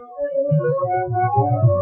Thank you.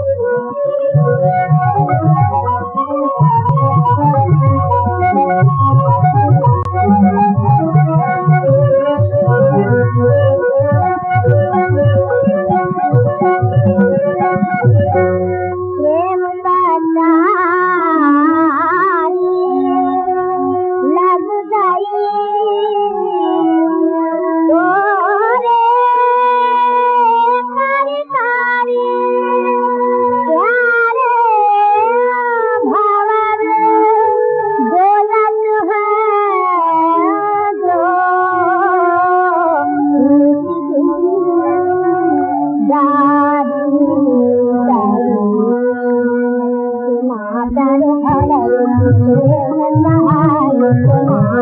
मादर भले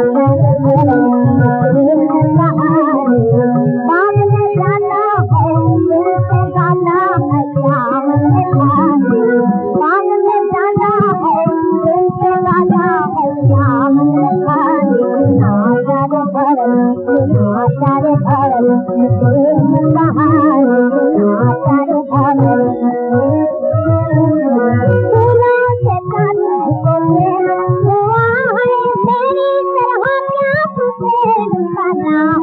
मादर भलो पाण में जाना भेण गाना भाई सं सना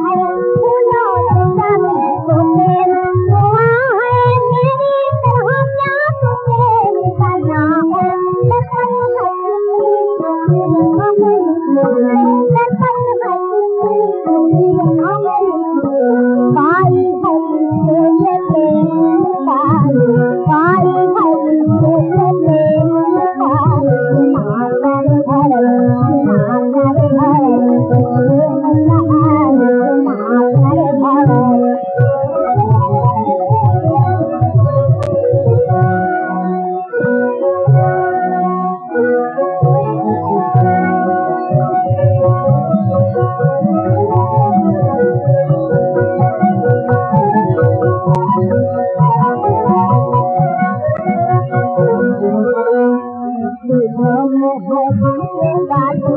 اوه گهرا